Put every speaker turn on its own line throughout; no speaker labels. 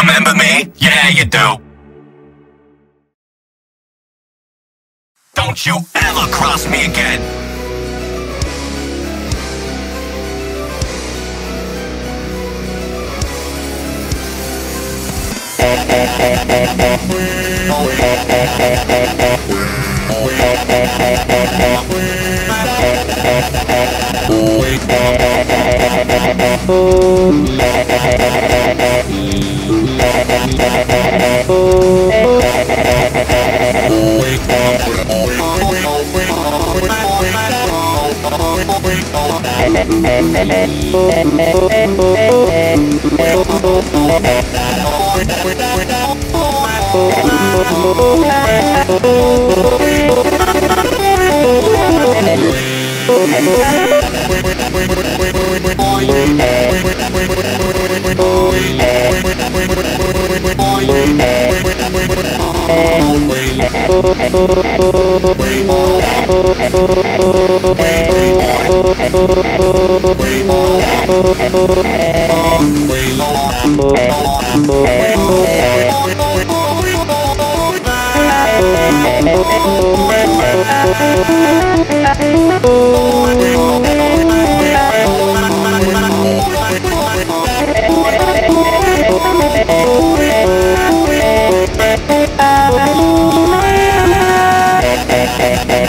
Remember me? Yeah, you do. Don't you ever cross me again! Oh, Hey,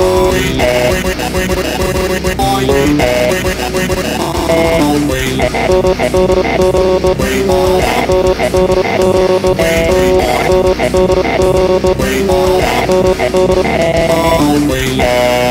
Boy,
Way